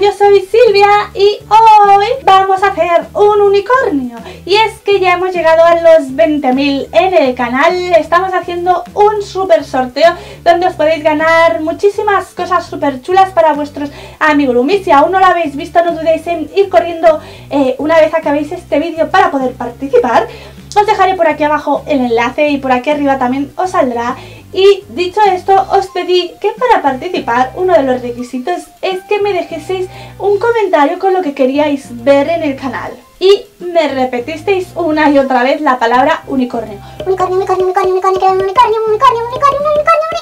yo soy Silvia y hoy vamos a hacer un unicornio. Y es que ya hemos llegado a los 20.000 en el canal, estamos haciendo un super sorteo donde os podéis ganar muchísimas cosas súper chulas para vuestros amigurumis, si aún no lo habéis visto no dudéis en ir corriendo eh, una vez acabéis este vídeo para poder participar. Os dejaré por aquí abajo el enlace y por aquí arriba también os saldrá y dicho esto, os pedí que para participar uno de los requisitos es que me dejeseis un comentario con lo que queríais ver en el canal. Y me repetisteis una y otra vez la palabra unicornio. Unicornio, unicornio, unicornio, unicornio, unicornio, unicornio, unicornio, unicornio.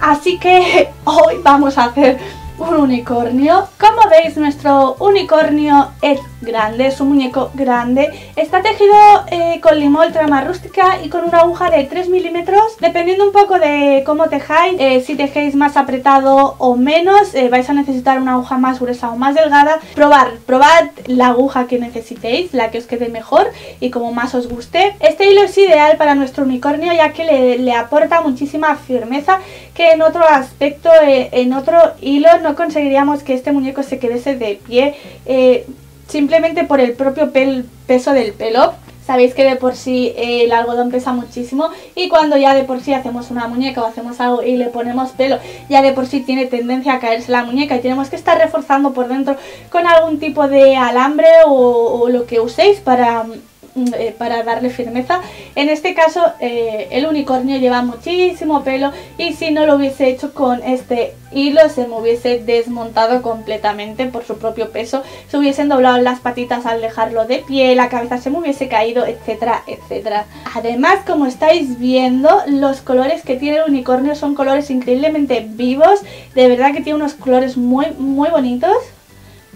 Así que hoy vamos a hacer un unicornio. Como veis, nuestro unicornio es grande, es un muñeco grande. Está tejido eh, con limol trama rústica y con una aguja de 3 milímetros. Dependiendo un poco de cómo tejáis, eh, si tejéis más apretado o menos, eh, vais a necesitar una aguja más gruesa o más delgada. Probar, probad la aguja que necesitéis, la que os quede mejor y como más os guste. Este hilo es ideal para nuestro unicornio ya que le aporta muchísima firmeza que en otro aspecto, en otro hilo no conseguiríamos que este muñeco se quedase de pie eh, simplemente por el propio peso del pelo. Sabéis que de por sí eh, el algodón pesa muchísimo y cuando ya de por sí hacemos una muñeca o hacemos algo y le ponemos pelo, ya de por sí tiene tendencia a caerse la muñeca y tenemos que estar reforzando por dentro con algún tipo de alambre o lo que uséis para eh, para darle firmeza. En este caso eh, el unicornio lleva muchísimo pelo y si no lo hubiese hecho con este hilo se me hubiese desmontado completamente por su propio peso. Se hubiesen doblado las patitas al dejarlo de pie, la cabeza se me hubiese caído, etcétera, etcétera. Además, como estáis viendo, los colores que tiene el unicornio son colores increíblemente vivos. De verdad que tiene unos colores muy, muy bonitos.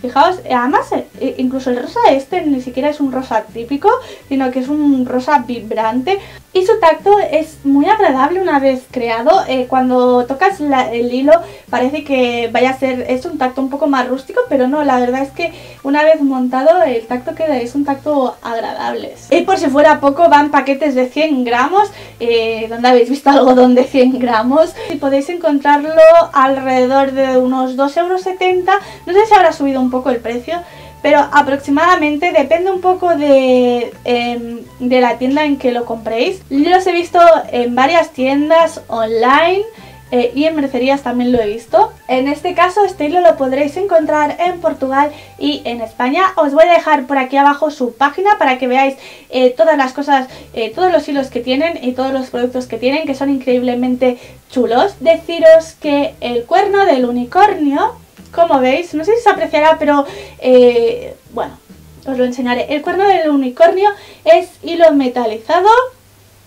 Fijaos, además, eh, incluso el rosa este ni siquiera es un rosa típico, sino que es un rosa vibrante. Y su tacto es muy agradable una vez creado. Eh, cuando tocas el hilo parece que vaya a ser, es un tacto un poco más rústico, pero no, la verdad es que una vez montado el tacto queda, es un tacto agradable. Y por si fuera poco van paquetes de 100 gramos, eh, donde habéis visto algodón de 100 gramos. Y podéis encontrarlo alrededor de unos 2,70 euros. No sé si habrá subido un poco el precio, pero aproximadamente depende un poco de, em, de la tienda en que lo compréis. Los he visto en varias tiendas online. Eh, y en mercerías también lo he visto. En este caso este hilo lo podréis encontrar en Portugal y en España. Os voy a dejar por aquí abajo su página para que veáis eh, todas las cosas, eh, todos los hilos que tienen y todos los productos que tienen que son increíblemente chulos. Deciros que el cuerno del unicornio como veis, no sé si se apreciará, pero eh, bueno, os lo enseñaré. El cuerno del unicornio es hilo metalizado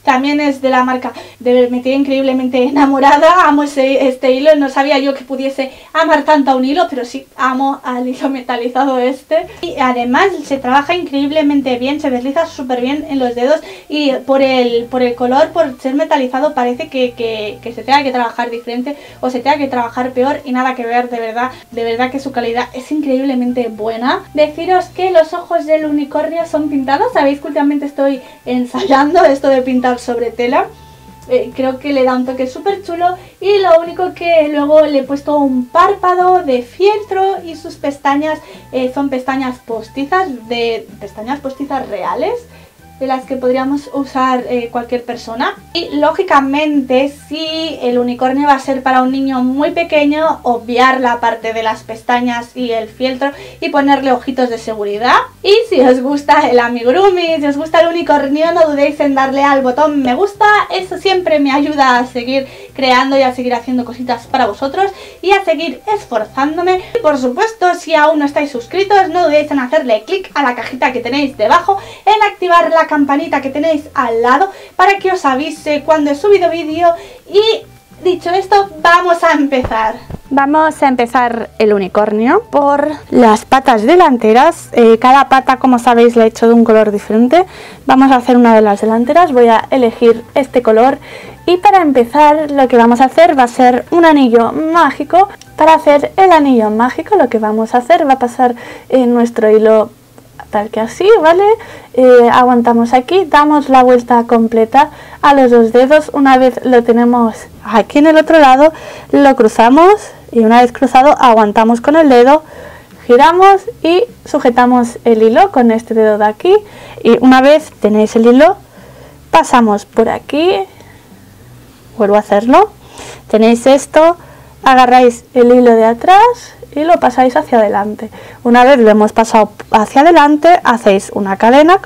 también es de la marca de Me tiene increíblemente enamorada, amo ese, este hilo, no sabía yo que pudiese amar tanto a un hilo, pero sí amo al hilo metalizado este. Y además se trabaja increíblemente bien, se desliza súper bien en los dedos y por el, por el color, por ser metalizado, parece que, que, se tenga que trabajar diferente o se tenga que trabajar peor y nada que ver, de verdad, de verdad que su calidad es increíblemente buena. Deciros que los ojos del unicornio son pintados, sabéis que últimamente estoy ensayando esto de pintar sobre tela. Eh, creo que le da un toque súper chulo y lo único que luego le he puesto un párpado de fieltro y sus pestañas eh, son pestañas postizas, de pestañas postizas reales de las que podríamos usar eh, cualquier persona. Y lógicamente si el unicornio va a ser para un niño muy pequeño, obviar la parte de las pestañas y el fieltro y ponerle ojitos de seguridad. Y si os gusta el amigurumi, si os gusta el unicornio, no dudéis en darle al botón me gusta, eso siempre me ayuda a seguir creando y a seguir haciendo cositas para vosotros y a seguir esforzándome. Y por supuesto, si aún no estáis suscritos, no dudéis en hacerle clic a la cajita que tenéis debajo, en activar la campanita que tenéis al lado para que os avise cuando he subido vídeo y dicho esto, vamos a empezar. Vamos a empezar el unicornio por las patas delanteras. Eh, cada pata, como sabéis, la he hecho de un color diferente. Vamos a hacer una de las delanteras. Voy a elegir este color. Y para empezar, lo que vamos a hacer va a ser un anillo mágico. Para hacer el anillo mágico, lo que vamos a hacer va a pasar en nuestro hilo tal que así, ¿vale? Eh, aguantamos aquí, damos la vuelta completa a los dos dedos. Una vez lo tenemos aquí en el otro lado, lo cruzamos y una vez cruzado aguantamos con el dedo, giramos y sujetamos el hilo con este dedo de aquí. Y una vez tenéis el hilo, pasamos por aquí, vuelvo a hacerlo, tenéis esto, agarráis el hilo de atrás y lo pasáis hacia adelante. Una vez lo hemos pasado hacia adelante, hacéis una cadena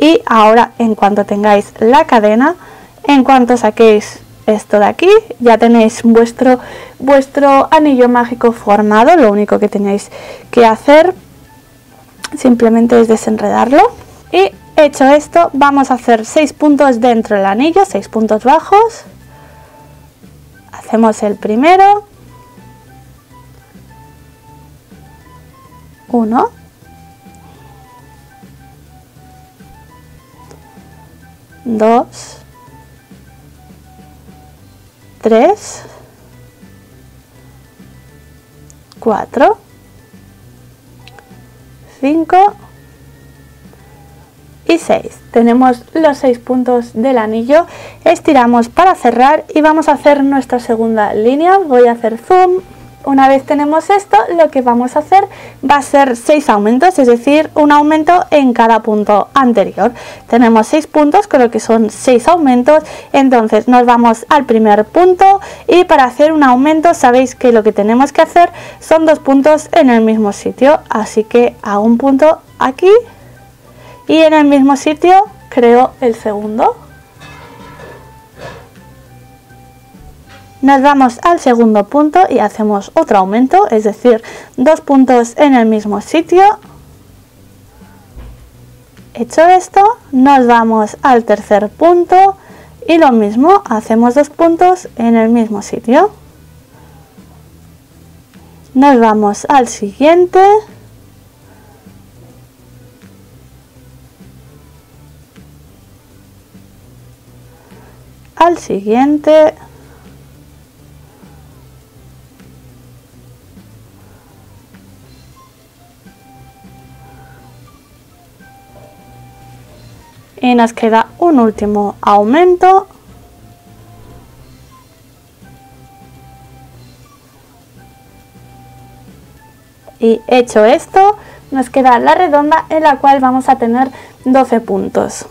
y ahora en cuanto tengáis la cadena, en cuanto saquéis esto de aquí, ya tenéis vuestro, vuestro anillo mágico formado, lo único que tenéis que hacer simplemente es desenredarlo. Y hecho esto vamos a hacer 6 puntos dentro del anillo, 6 puntos bajos. Hacemos el primero. 1 2 3 4 5 y 6 tenemos los 6 puntos del anillo. Estiramos para cerrar y vamos a hacer nuestra segunda línea. Voy a hacer zoom una vez tenemos esto, lo que vamos a hacer va a ser 6 aumentos, es decir, un aumento en cada punto anterior. Tenemos 6 puntos, creo que son 6 aumentos, entonces nos vamos al primer punto y para hacer un aumento sabéis que lo que tenemos que hacer son dos puntos en el mismo sitio, así que hago un punto aquí y en el mismo sitio creo el segundo. Nos vamos al segundo punto y hacemos otro aumento, es decir, dos puntos en el mismo sitio. Hecho esto, nos vamos al tercer punto y lo mismo, hacemos dos puntos en el mismo sitio. Nos vamos al siguiente. Al siguiente. Y nos queda un último aumento. Y hecho esto nos queda la redonda en la cual vamos a tener 12 puntos.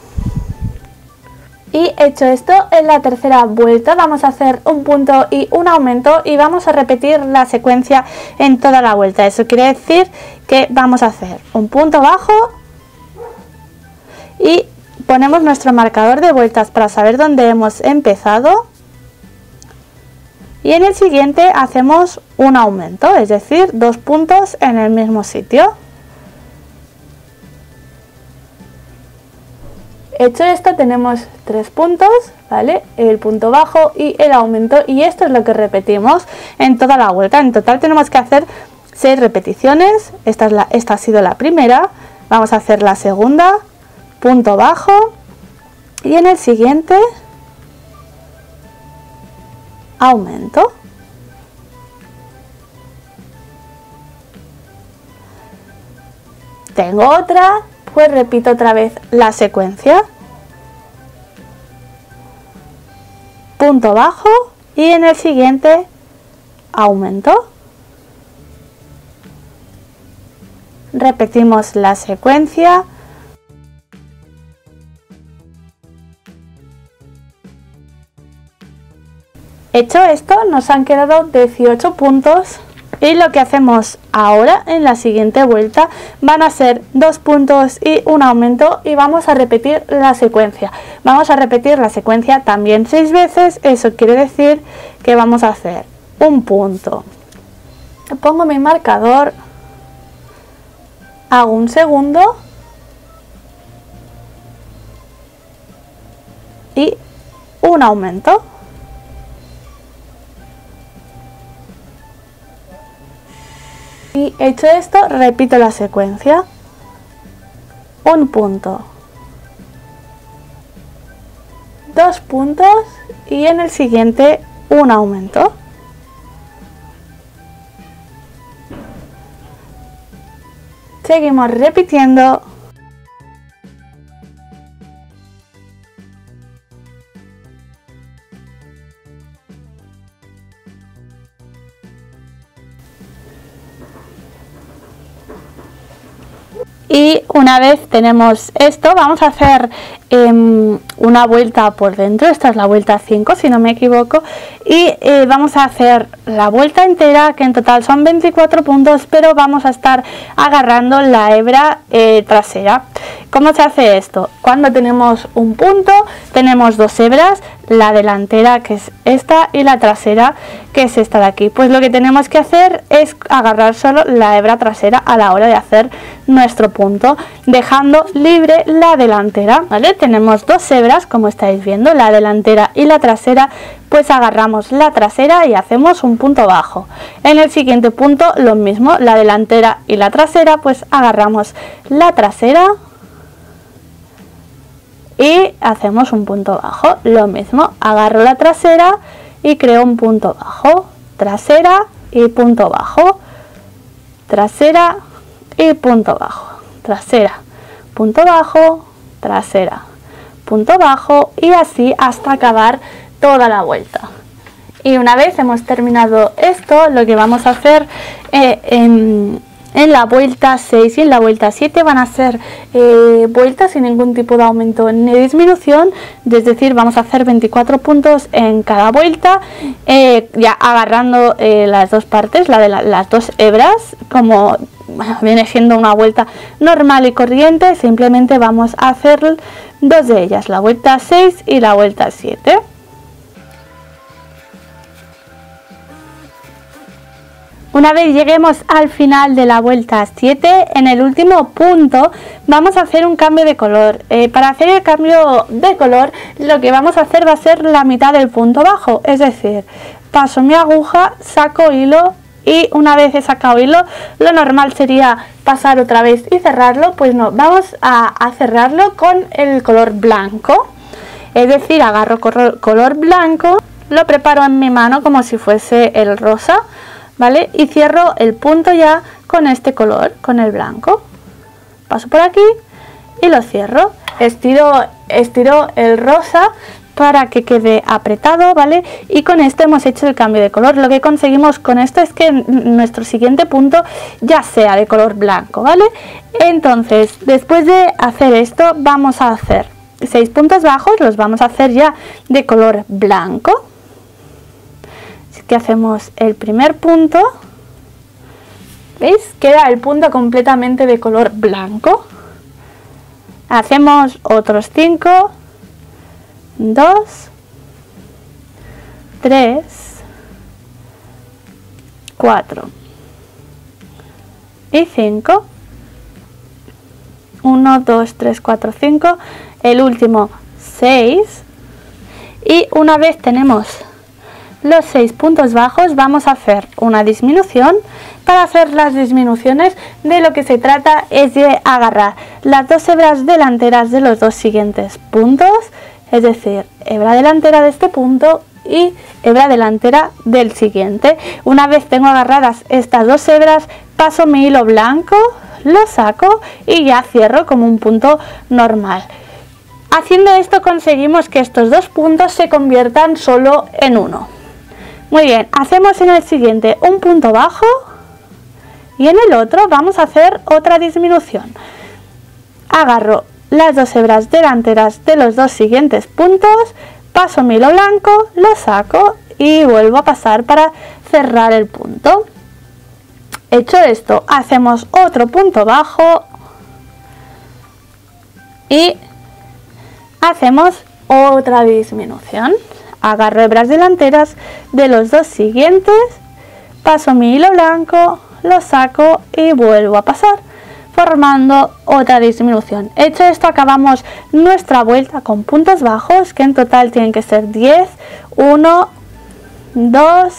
Y hecho esto en la tercera vuelta vamos a hacer un punto y un aumento y vamos a repetir la secuencia en toda la vuelta. Eso quiere decir que vamos a hacer un punto bajo y ponemos nuestro marcador de vueltas para saber dónde hemos empezado y en el siguiente hacemos un aumento, es decir, dos puntos en el mismo sitio. Hecho esto tenemos tres puntos, ¿vale? El punto bajo y el aumento y esto es lo que repetimos en toda la vuelta. En total tenemos que hacer seis repeticiones, esta, es esta ha sido la primera, vamos a hacer la segunda, punto bajo. Y en el siguiente aumento. Tengo otra pues repito otra vez la secuencia. Punto bajo y en el siguiente aumento. Repetimos la secuencia Hecho esto, nos han quedado 18 puntos y lo que hacemos ahora en la siguiente vuelta van a ser dos puntos y un aumento y vamos a repetir la secuencia. Vamos a repetir la secuencia también seis veces, eso quiere decir que vamos a hacer un punto. Pongo mi marcador, hago un segundo y un aumento. Y hecho esto, repito la secuencia. Un punto. Dos puntos y en el siguiente un aumento. Seguimos repitiendo. Una vez tenemos esto vamos a hacer em, una vuelta por dentro. Esta es la vuelta 5 si no me equivoco. Y eh, vamos a hacer la vuelta entera que en total son 24 puntos pero vamos a estar agarrando la hebra eh, trasera. ¿cómo se hace esto? cuando tenemos un punto tenemos dos hebras la delantera que es esta y la trasera que es esta de aquí. Pues lo que tenemos que hacer es agarrar solo la hebra trasera a la hora de hacer nuestro punto dejando libre la delantera vale tenemos dos hebras como estáis viendo la delantera y la trasera. Pues agarramos la trasera y hacemos un punto bajo. En el siguiente punto lo mismo la delantera y la trasera pues agarramos la trasera y hacemos un punto bajo. Lo mismo agarro la trasera y creo un punto bajo trasera y punto bajo trasera y punto bajo trasera punto bajo trasera punto bajo y así hasta acabar toda la vuelta. Y una vez hemos terminado esto lo que vamos a hacer eh, en, en la vuelta 6 y en la vuelta 7 van a ser eh, vueltas sin ningún tipo de aumento ni disminución, es decir, vamos a hacer 24 puntos en cada vuelta, eh, ya agarrando eh, las dos partes, la de las dos hebras, como viene siendo una vuelta normal y corriente, simplemente vamos a hacer dos de ellas, la vuelta 6 y la vuelta 7. Una vez lleguemos al final de la vuelta 7, en el último punto vamos a hacer un cambio de color. Eh, para hacer el cambio de color lo que vamos a hacer va a ser la mitad del punto bajo, es decir, paso mi aguja, saco hilo y una vez he sacado hilo, lo normal sería pasar otra vez y cerrarlo, pues no, vamos a, cerrarlo con el color blanco. Es decir, agarro color blanco, lo preparo en mi mano como si fuese el rosa ¿vale? Y cierro el punto ya con este color, con el blanco. Paso por aquí y lo cierro. Estiro, estiro el rosa para que quede apretado, ¿vale? Y con esto hemos hecho el cambio de color. Lo que conseguimos con esto es que nuestro siguiente punto ya sea de color blanco, ¿vale? Entonces, después de hacer esto, vamos a hacer seis puntos bajos, los vamos a hacer ya de color blanco que hacemos el primer punto, ¿veis? Queda el punto completamente de color blanco. Hacemos otros 5, 2, 3, 4 y 5. 1, 2, 3, 4, 5. El último 6. Y una vez tenemos los seis puntos bajos vamos a hacer una disminución. Para hacer las disminuciones de lo que se trata es de agarrar las dos hebras delanteras de los dos siguientes puntos es decir hebra delantera de este punto y hebra delantera del siguiente. Una vez tengo agarradas estas dos hebras paso mi hilo blanco lo saco y ya cierro como un punto normal. Haciendo esto conseguimos que estos dos puntos se conviertan solo en uno muy bien, hacemos en el siguiente un punto bajo y en el otro vamos a hacer otra disminución. Agarro las dos hebras delanteras de los dos siguientes puntos, paso mi hilo blanco, lo saco y vuelvo a pasar para cerrar el punto. Hecho esto, hacemos otro punto bajo y hacemos otra disminución agarro hebras delanteras de los dos siguientes, paso mi hilo blanco, lo saco y vuelvo a pasar formando otra disminución. Hecho esto acabamos nuestra vuelta con puntos bajos que en total tienen que ser 10, 1, 2,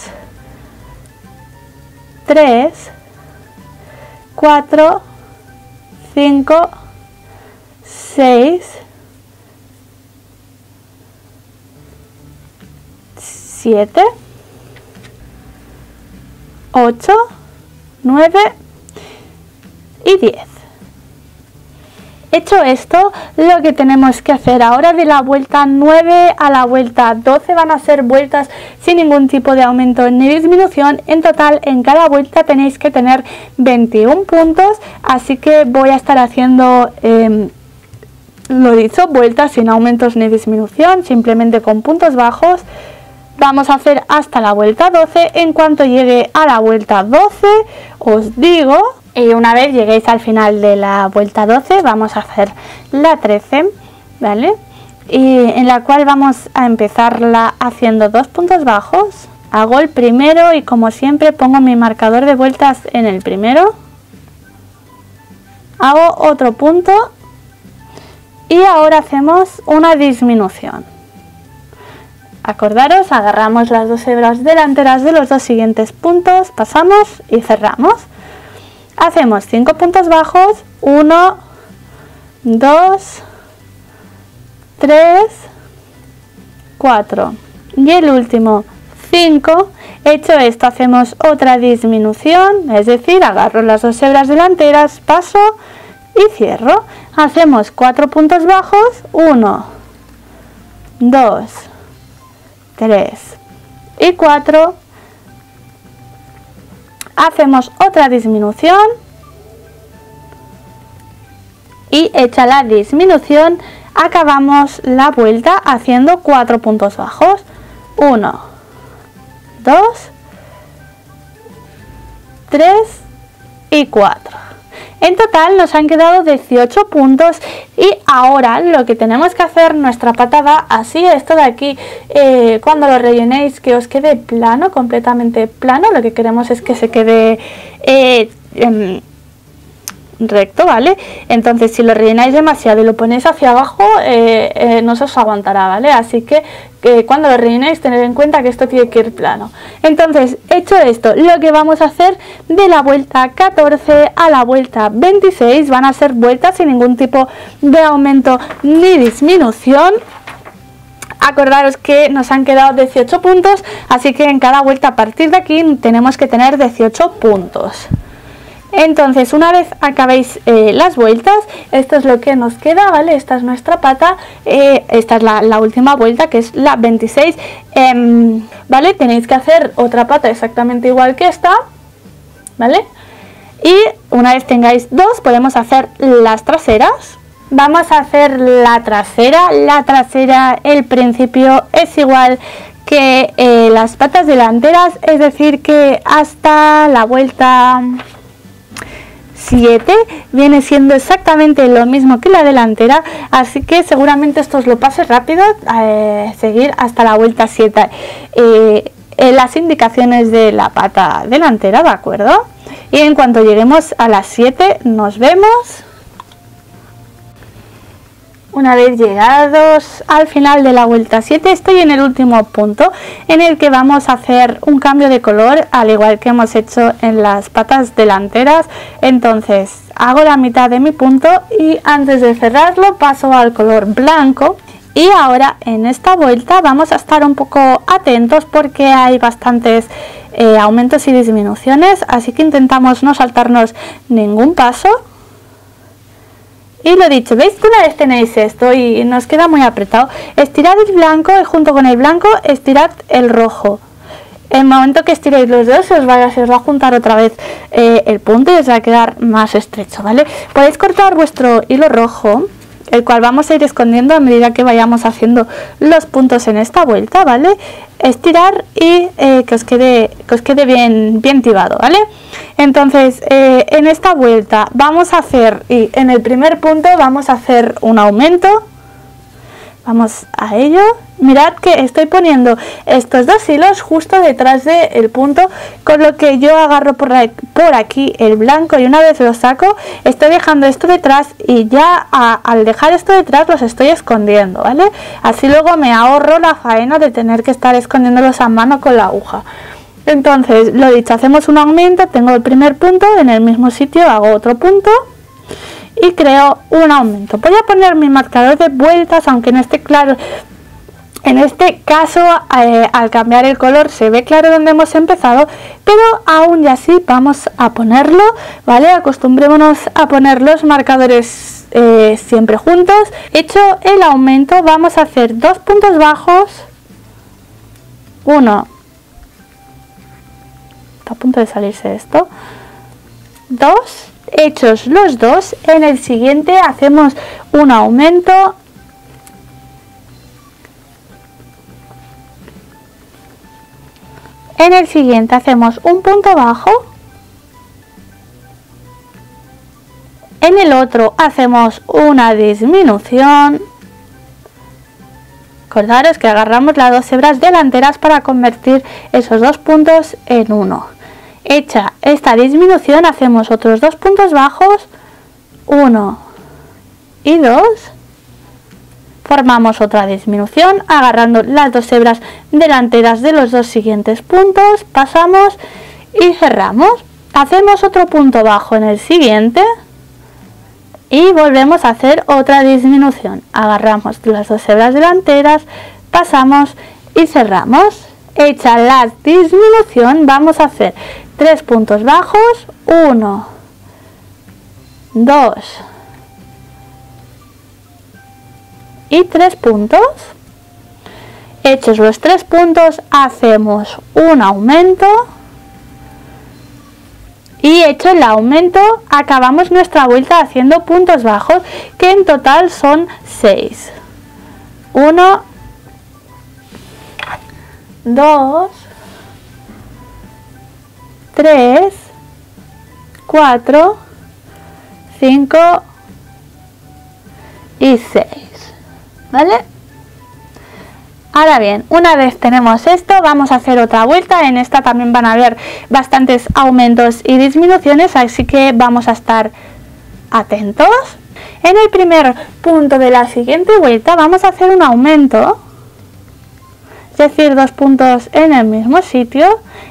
3, 4, 5, 6, 7, 8, 9 y 10. Hecho esto, lo que tenemos que hacer ahora de la vuelta 9 a la vuelta 12 van a ser vueltas sin ningún tipo de aumento ni disminución. En total, en cada vuelta tenéis que tener 21 puntos, así que voy a estar haciendo... Em, lo dicho, vueltas sin aumentos ni disminución, simplemente con puntos bajos. Vamos a hacer hasta la vuelta 12. En cuanto llegue a la vuelta 12, os digo, y una vez lleguéis al final de la vuelta 12, vamos a hacer la 13, ¿vale? Y en la cual vamos a empezarla haciendo dos puntos bajos. Hago el primero y como siempre pongo mi marcador de vueltas en el primero. Hago otro punto y ahora hacemos una disminución. Acordaros, agarramos las dos hebras delanteras de los dos siguientes puntos, pasamos y cerramos. Hacemos 5 puntos bajos, 1, 2, 3, 4 y el último 5. Hecho esto hacemos otra disminución, es decir, agarro las dos hebras delanteras, paso y cierro. Hacemos cuatro puntos bajos, 1, 2, 3 y 4. Hacemos otra disminución y hecha la disminución acabamos la vuelta haciendo cuatro puntos bajos. 1, 2, 3 y 4. En total nos han quedado 18 puntos y ahora lo que tenemos que hacer, nuestra patada así, esto de aquí, eh, cuando lo rellenéis que os quede plano, completamente plano, lo que queremos es que se quede... Eh, em, recto, ¿vale? Entonces si lo rellenáis demasiado y lo ponéis hacia abajo, eh, eh, no se os aguantará, ¿vale? Así que, cuando lo rellenéis tened en cuenta que esto tiene que ir plano. Entonces, hecho esto, lo que vamos a hacer de la vuelta 14 a la vuelta 26 van a ser vueltas sin ningún tipo de aumento ni disminución acordaros que nos han quedado 18 puntos así que en cada vuelta a partir de aquí tenemos que tener 18 puntos entonces una vez acabéis eh, las vueltas esto es lo que nos queda vale esta es nuestra pata eh, esta es la, última vuelta que es la 26 em, vale tenéis que hacer otra pata exactamente igual que esta vale y una vez tengáis dos podemos hacer las traseras. Vamos a hacer la trasera. La trasera el principio es igual que eh, las patas delanteras es decir que hasta la vuelta 7 viene siendo exactamente lo mismo que la delantera así que seguramente esto os lo pase rápido eh, seguir hasta la vuelta 7 eh, las indicaciones de la pata delantera de acuerdo y en cuanto lleguemos a las 7 nos vemos una vez llegados al final de la vuelta 7 estoy en el último punto en el que vamos a hacer un cambio de color al igual que hemos hecho en las patas delanteras. Entonces hago la mitad de mi punto y antes de cerrarlo paso al color blanco. Y ahora en esta vuelta vamos a estar un poco atentos porque hay bastantes eh, aumentos y disminuciones, así que intentamos no saltarnos ningún paso y lo dicho, ¿veis que una vez tenéis esto y nos queda muy apretado? Estirad el blanco y junto con el blanco estirad el rojo. En el momento que estiréis los dos se os va, a juntar otra vez eh, el punto y os va a quedar más estrecho, ¿vale? Podéis cortar vuestro hilo rojo el cual vamos a ir escondiendo a medida que vayamos haciendo los puntos en esta vuelta, ¿vale? Estirar y eh, que os quede, que os quede bien, bien tibado, ¿vale? Entonces, eh, en esta vuelta vamos a hacer, y en el primer punto vamos a hacer un aumento, vamos a ello, mirad que estoy poniendo estos dos hilos justo detrás del punto con lo que yo agarro por, por aquí el blanco y una vez lo saco estoy dejando esto detrás y ya al dejar esto detrás los estoy escondiendo vale así luego me ahorro la faena de tener que estar escondiéndolos a mano con la aguja. Entonces lo dicho hacemos un aumento tengo el primer punto en el mismo sitio hago otro punto y creo un aumento. Voy a poner mi marcador de vueltas aunque no esté claro. En este caso, eh, al cambiar el color se ve claro dónde hemos empezado, pero aún y así vamos a ponerlo, ¿vale? Acostumbrémonos a poner los marcadores eh, siempre juntos. Hecho el aumento, vamos a hacer dos puntos bajos, uno, está a punto de salirse esto, dos, hechos los dos, en el siguiente hacemos un aumento En el siguiente hacemos un punto bajo. En el otro hacemos una disminución. Acordaros que agarramos las dos hebras delanteras para convertir esos dos puntos en uno. Hecha esta disminución hacemos otros dos puntos bajos, uno y dos Formamos otra disminución agarrando las dos hebras delanteras de los dos siguientes puntos, pasamos y cerramos. Hacemos otro punto bajo en el siguiente y volvemos a hacer otra disminución. Agarramos las dos hebras delanteras, pasamos y cerramos. Hecha la disminución, vamos a hacer tres puntos bajos, uno, dos, y tres puntos. Hechos los tres puntos, hacemos un aumento. Y hecho el aumento, acabamos nuestra vuelta haciendo puntos bajos, que en total son 6. 1, 2, 3, 4, 5 y 6. ¿vale? Ahora bien, una vez tenemos esto, vamos a hacer otra vuelta. En esta también van a haber bastantes aumentos y disminuciones, así que vamos a estar atentos. En el primer punto de la siguiente vuelta vamos a hacer un aumento, decir, dos puntos en el mismo sitio.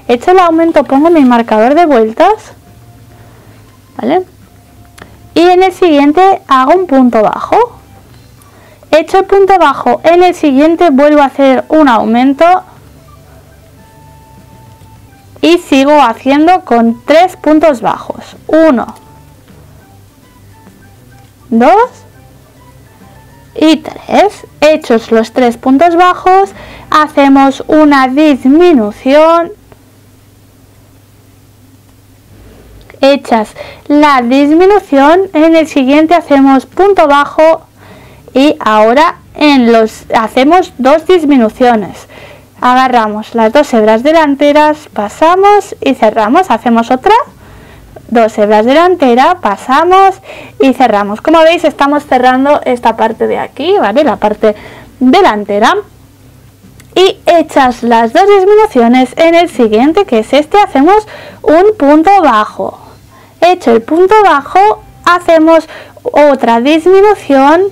Hecho el aumento, pongo mi marcador de vueltas, ¿vale? Y en el siguiente hago un punto bajo hecho el punto bajo en el siguiente vuelvo a hacer un aumento y sigo haciendo con tres puntos bajos 1 2 y 3 hechos los tres puntos bajos hacemos una disminución. Hechas la disminución en el siguiente hacemos punto bajo y ahora en los hacemos dos disminuciones. Agarramos las dos hebras delanteras pasamos y cerramos hacemos otra dos hebras delanteras pasamos y cerramos. Como veis estamos cerrando esta parte de aquí vale la parte delantera. Y hechas las dos disminuciones en el siguiente que es este hacemos un punto bajo. Hecho el punto bajo hacemos otra disminución.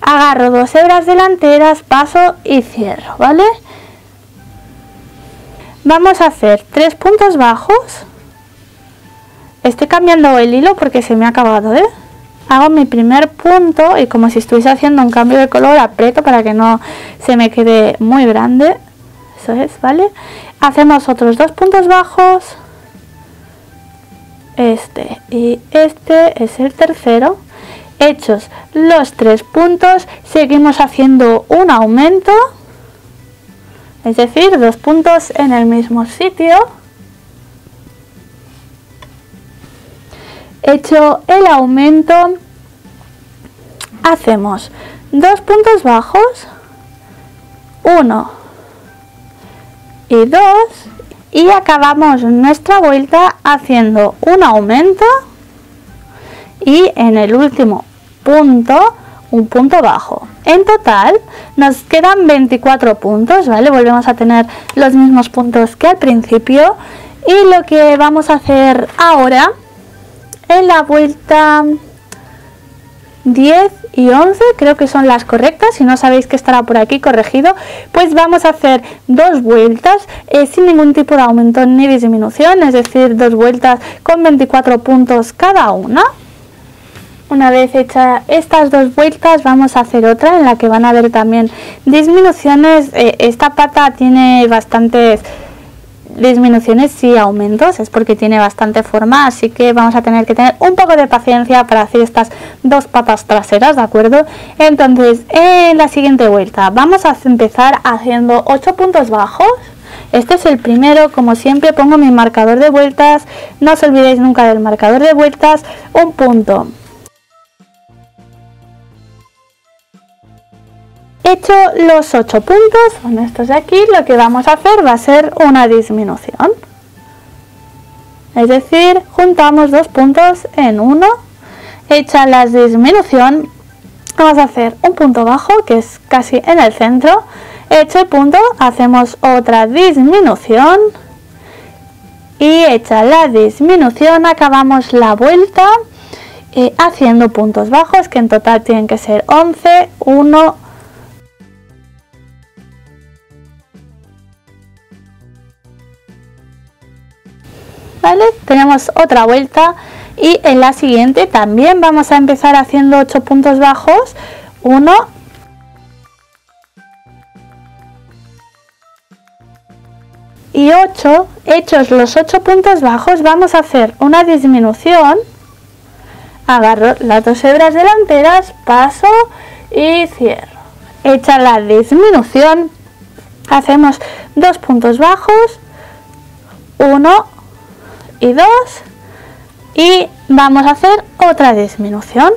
Agarro dos hebras delanteras, paso y cierro, ¿vale? Vamos a hacer tres puntos bajos. Estoy cambiando el hilo porque se me ha acabado, ¿eh? Hago mi primer punto y como si estuviese haciendo un cambio de color, aprieto para que no se me quede muy grande. Eso es, ¿vale? Hacemos otros dos puntos bajos. Este y este es el tercero hechos los tres puntos seguimos haciendo un aumento es decir dos puntos en el mismo sitio hecho el aumento hacemos dos puntos bajos uno y dos y acabamos nuestra vuelta haciendo un aumento y en el último punto, un punto bajo. En total nos quedan 24 puntos, ¿vale? Volvemos a tener los mismos puntos que al principio. Y lo que vamos a hacer ahora, en la vuelta 10 y 11, creo que son las correctas, si no sabéis que estará por aquí corregido, pues vamos a hacer dos vueltas eh, sin ningún tipo de aumento ni disminución, es decir, dos vueltas con 24 puntos cada una. Una vez hechas estas dos vueltas vamos a hacer otra en la que van a haber también disminuciones. Eh, esta pata tiene bastantes disminuciones y aumentos, es porque tiene bastante forma, así que vamos a tener que tener un poco de paciencia para hacer estas dos patas traseras, ¿de acuerdo? Entonces, en la siguiente vuelta vamos a empezar haciendo 8 puntos bajos. Este es el primero, como siempre pongo mi marcador de vueltas, no os olvidéis nunca del marcador de vueltas, un punto. Hecho los 8 puntos, con estos de aquí, lo que vamos a hacer va a ser una disminución. Es decir, juntamos dos puntos en uno, hecha la disminución, vamos a hacer un punto bajo, que es casi en el centro, hecho el punto, hacemos otra disminución, y hecha la disminución, acabamos la vuelta eh, haciendo puntos bajos, que en total tienen que ser 11, 1, Tenemos otra vuelta y en la siguiente también vamos a empezar haciendo 8 puntos bajos. 1, y 8, hechos los 8 puntos bajos, vamos a hacer una disminución. Agarro las dos hebras delanteras, paso y cierro. Hecha la disminución, hacemos dos puntos bajos, 1, y 2 y vamos a hacer otra disminución.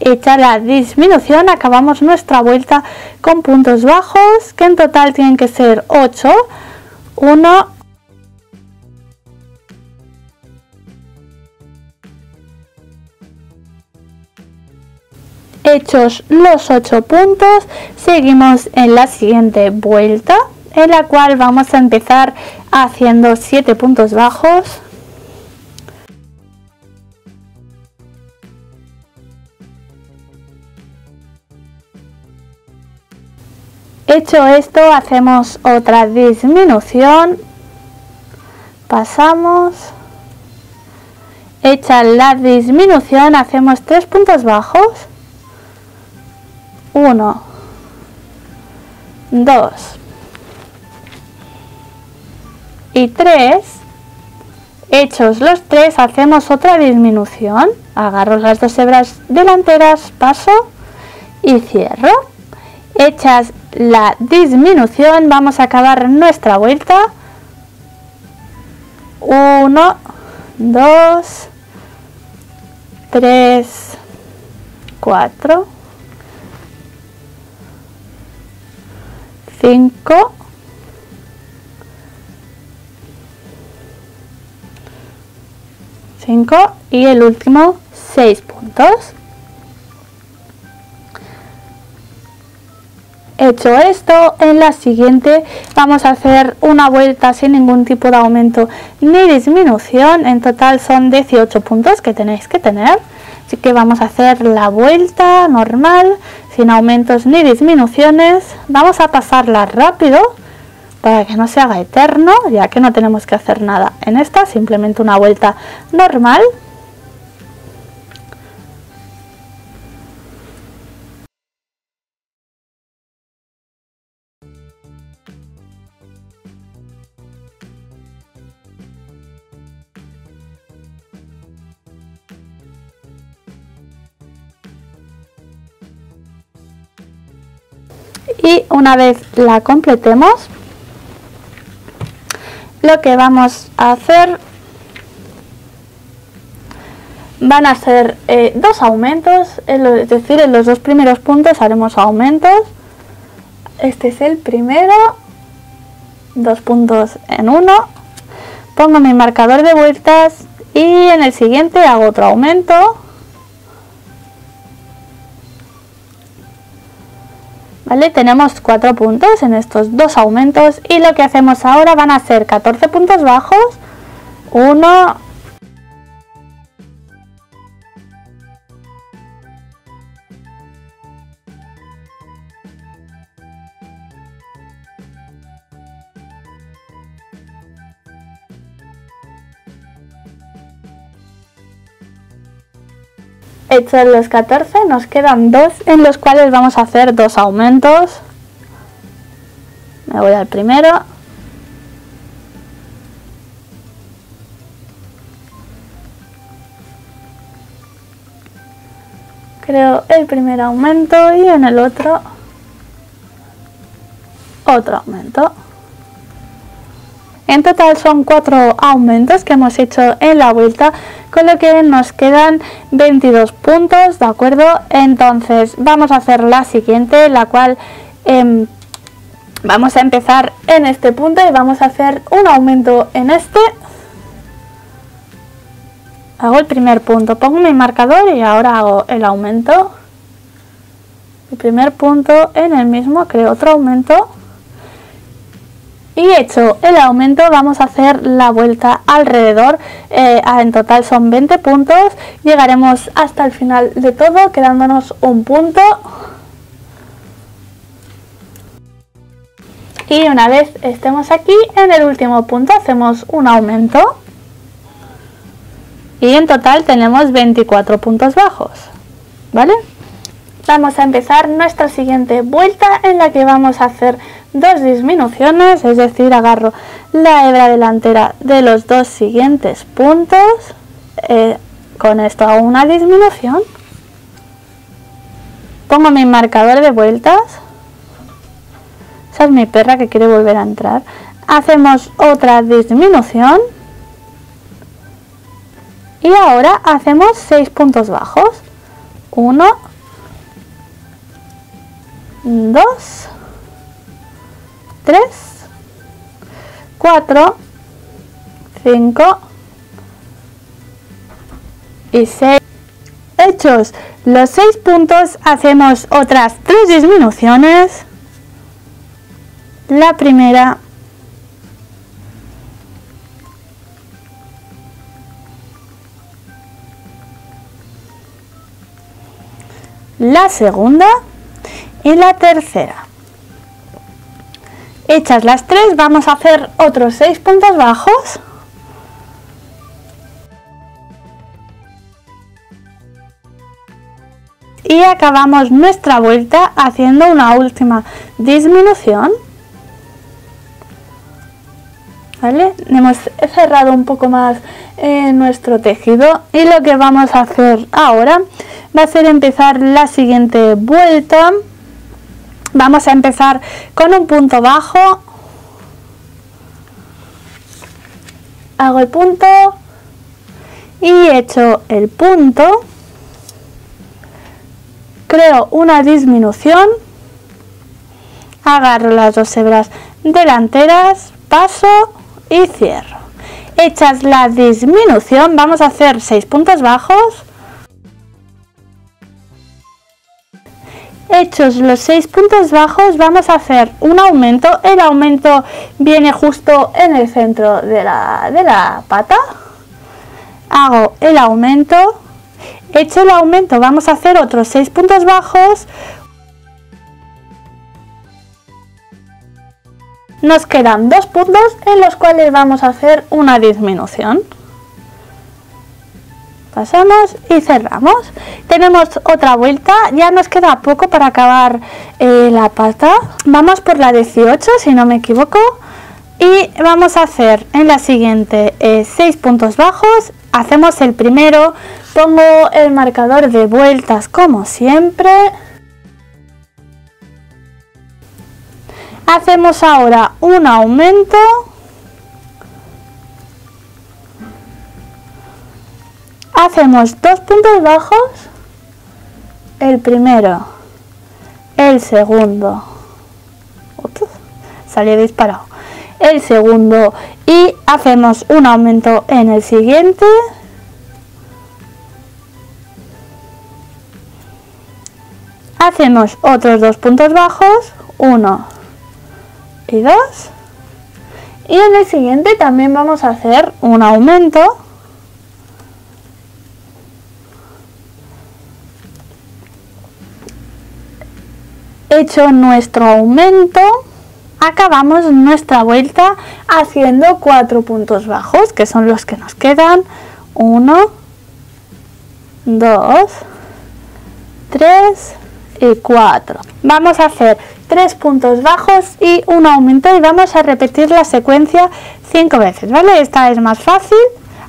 Hecha la disminución acabamos nuestra vuelta con puntos bajos que en total tienen que ser 8 1 hechos los 8 puntos seguimos en la siguiente vuelta en la cual vamos a empezar haciendo 7 puntos bajos. Hecho esto, hacemos otra disminución, pasamos, hecha la disminución, hacemos tres puntos bajos, 1, 2, y 3, hechos los tres, hacemos otra disminución, agarro las dos hebras delanteras, paso y cierro. Hechas la disminución, vamos a acabar nuestra vuelta. 1, 2, 3, 4, 5, 5 y el último 6 puntos. Hecho esto, en la siguiente vamos a hacer una vuelta sin ningún tipo de aumento ni disminución. En total son 18 puntos que tenéis que tener. Así que vamos a hacer la vuelta normal, sin aumentos ni disminuciones. Vamos a pasarla rápido para que no se haga eterno, ya que no tenemos que hacer nada en esta, simplemente una vuelta normal. y una vez la completemos lo que vamos a hacer van a ser eh, dos aumentos, es decir, en los dos primeros puntos haremos aumentos. Este es el primero, dos puntos en uno. Pongo mi marcador de vueltas y en el siguiente hago otro aumento. Tenemos cuatro puntos en estos dos aumentos y lo que hacemos ahora van a ser 14 puntos bajos, 1, Hechos los 14, nos quedan dos en los cuales vamos a hacer dos aumentos. Me voy al primero. Creo el primer aumento y en el otro otro aumento. En total son cuatro aumentos que hemos hecho en la vuelta, con lo que nos quedan 22 puntos, ¿de acuerdo? Entonces vamos a hacer la siguiente, la cual em, vamos a empezar en este punto y vamos a hacer un aumento en este. Hago el primer punto, pongo mi marcador y ahora hago el aumento. El primer punto en el mismo, creo otro aumento y hecho el aumento vamos a hacer la vuelta alrededor. Eh, en total son 20 puntos. Llegaremos hasta el final de todo quedándonos un punto. Y una vez estemos aquí en el último punto hacemos un aumento. Y en total tenemos 24 puntos bajos vale vamos a empezar nuestra siguiente vuelta en la que vamos a hacer dos disminuciones, es decir, agarro la hebra delantera de los dos siguientes puntos, eh, con esto hago una disminución, pongo mi marcador de vueltas, esa es mi perra que quiere volver a entrar, hacemos otra disminución, y ahora hacemos seis puntos bajos, 1, 2, 3, 4, 5 y 6. Hechos los 6 puntos, hacemos otras 3 disminuciones. La primera la segunda y la tercera. Hechas las tres, vamos a hacer otros seis puntos bajos. Y acabamos nuestra vuelta haciendo una última disminución. ¿Vale? Hemos cerrado un poco más eh, nuestro tejido y lo que vamos a hacer ahora va a ser empezar la siguiente vuelta Vamos a empezar con un punto bajo. Hago el punto y echo el punto. Creo una disminución. Agarro las dos hebras delanteras, paso y cierro. Hechas la disminución, vamos a hacer seis puntos bajos hechos los seis puntos bajos vamos a hacer un aumento. El aumento viene justo en el centro de la, de la pata. Hago el aumento. Hecho el aumento vamos a hacer otros seis puntos bajos. Nos quedan dos puntos en los cuales vamos a hacer una disminución pasamos y cerramos. Tenemos otra vuelta. Ya nos queda poco para acabar eh, la pata vamos por la 18 si no me equivoco. Y vamos a hacer en la siguiente 6 eh, puntos bajos. Hacemos el primero. Pongo el marcador de vueltas como siempre. Hacemos ahora un aumento hacemos dos puntos bajos. El primero el segundo. Salió disparado. El segundo y hacemos un aumento en el siguiente. Hacemos otros dos puntos bajos uno y dos. Y en el siguiente también vamos a hacer un aumento hecho nuestro aumento, acabamos nuestra vuelta haciendo cuatro puntos bajos, que son los que nos quedan. 1, 2, 3 y 4. Vamos a hacer 3 puntos bajos y un aumento y vamos a repetir la secuencia 5 veces, ¿vale? Esta es más fácil.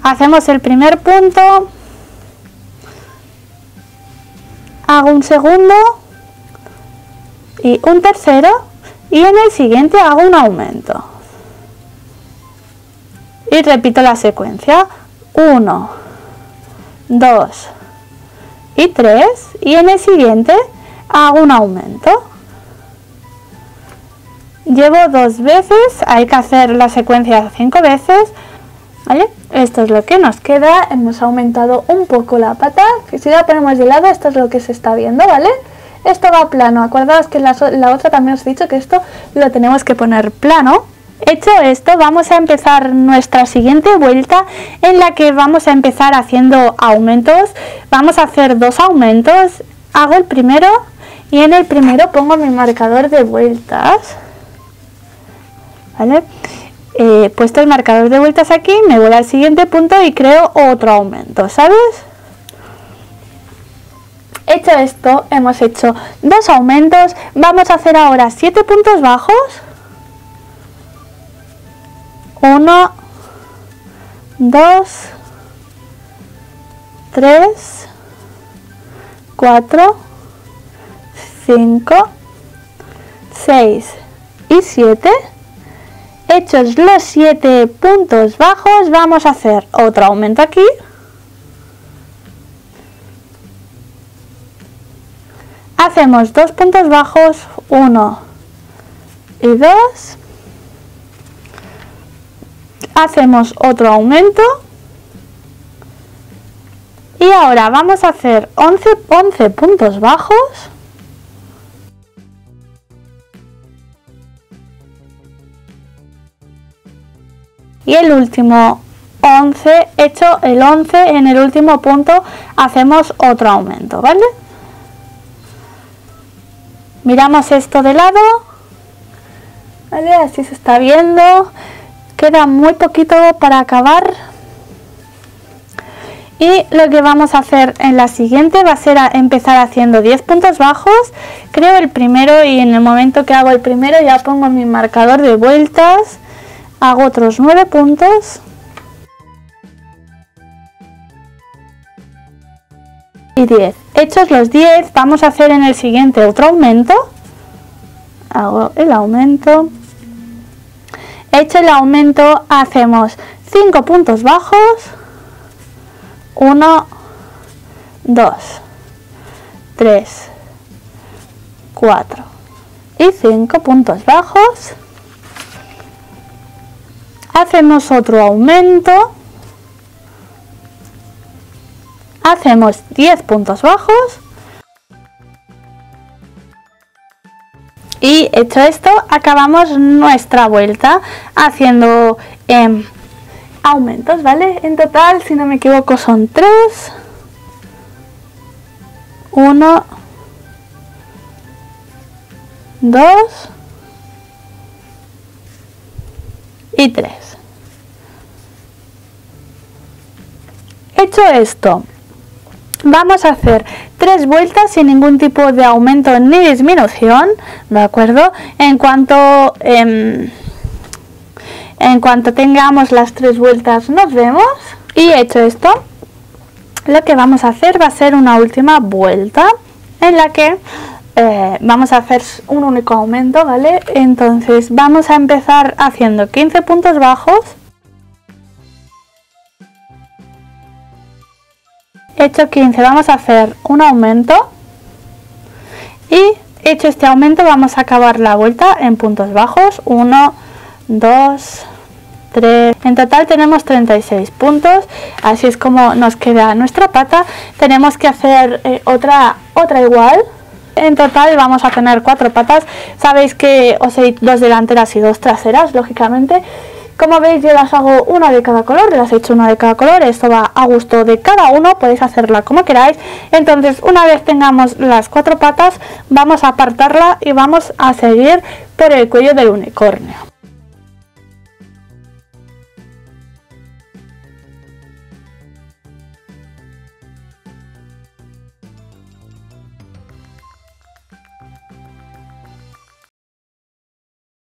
Hacemos el primer punto, hago un segundo y un tercero y en el siguiente hago un aumento. Y repito la secuencia. 1, 2 y 3 y en el siguiente hago un aumento. Llevo dos veces, hay que hacer la secuencia cinco veces, ¿vale? Esto es lo que nos queda, hemos aumentado un poco la pata, que si la ponemos de lado, esto es lo que se está viendo, ¿vale? Esto va plano, acordaos que la, la otra también os he dicho que esto lo tenemos que poner plano. Hecho esto, vamos a empezar nuestra siguiente vuelta en la que vamos a empezar haciendo aumentos. Vamos a hacer dos aumentos. Hago el primero y en el primero pongo mi marcador de vueltas. ¿Vale? He puesto el marcador de vueltas aquí, me voy al siguiente punto y creo otro aumento, ¿sabes? Hecho esto, hemos hecho dos aumentos. Vamos a hacer ahora siete puntos bajos. 1, 2, 3, 4, 5, 6 y 7. Hechos los 7 puntos bajos, vamos a hacer otro aumento aquí. Hacemos dos puntos bajos, 1 y 2 hacemos otro aumento. Y ahora vamos a hacer 11, 11 puntos bajos. Y el último 11 hecho el 11 en el último punto hacemos otro aumento vale miramos esto de lado. Vale así se está viendo. Queda muy poquito para acabar. Y lo que vamos a hacer en la siguiente va a ser empezar haciendo 10 puntos bajos. Creo el primero y en el momento que hago el primero ya pongo mi marcador de vueltas. Hago otros 9 puntos. Y 10 hechos los 10 vamos a hacer en el siguiente otro aumento. Hago el aumento. Hecho el aumento hacemos 5 puntos bajos. 1 2 3 4 y 5 puntos bajos. Hacemos otro aumento hacemos 10 puntos bajos. Y hecho esto acabamos nuestra vuelta haciendo em, aumentos vale en total si no me equivoco son 3 1 2 y 3 hecho esto vamos a hacer tres vueltas sin ningún tipo de aumento ni disminución, ¿de acuerdo? En cuanto, em, en cuanto tengamos las tres vueltas nos vemos. Y hecho esto, lo que vamos a hacer va a ser una última vuelta en la que eh, vamos a hacer un único aumento, ¿vale? Entonces vamos a empezar haciendo 15 puntos bajos hecho 15 vamos a hacer un aumento. Y hecho este aumento vamos a acabar la vuelta en puntos bajos. 1 2 3 en total tenemos 36 puntos. Así es como nos queda nuestra pata. Tenemos que hacer eh, otra otra igual. En total vamos a tener cuatro patas. Sabéis que os he dos delanteras y dos traseras lógicamente como veis yo las hago una de cada color, las he hecho una de cada color, esto va a gusto de cada uno, podéis hacerla como queráis. Entonces una vez tengamos las cuatro patas vamos a apartarla y vamos a seguir por el cuello del unicornio.